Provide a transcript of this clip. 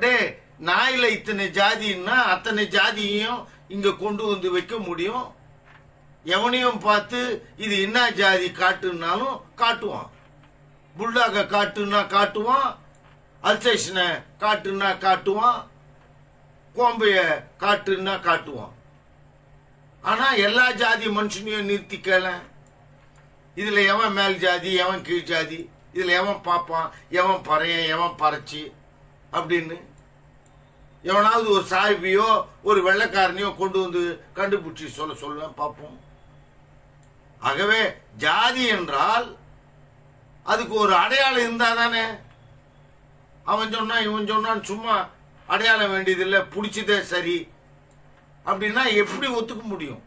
அடே நாயில இத்தனை ஜாதின்னா அத்தனை ஜாதியையும் இங்க கொண்டு வந்து வைக்க முடியும். எவனையும் பார்த்து இது என்ன ஜாதி காட்டுனாலும் காட்டுவான். புல்டாக காட்டுன்னா காட்டுவான் அல்சேஷனை காட்டுன்னா காட்டுவான் கோம்பைய காட்டுன்னா காட்டுவான். ஆனா எல்லா ஜாதி மனுஷனையும் நிறுத்திக்கல இதுல எவன் மேல் ஜாதி எவன் கீழ் ஜாதி இதுல எவன் பார்ப்பான் எவன் பறையன் எவன் பறைச்சி அப்படின்னு எவனாவது ஒரு சாய்பியோ ஒரு வெள்ளைக்காரனையோ கொண்டு வந்து கண்டுபிடிச்சி சொல்ல சொல்ல பார்ப்போம். ஆகவே ஜாதி என்றால் அதுக்கு ஒரு அடையாளம் இருந்தா தானே அவன் சொன்னா இவன் சொன்னான்னு சும்மா அடையாளம் வேண்டியதில்லை பிடிச்சதே சரி. அப்படின்னா எப்படி ஒத்துக்க முடியும்?